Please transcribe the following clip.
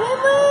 眠い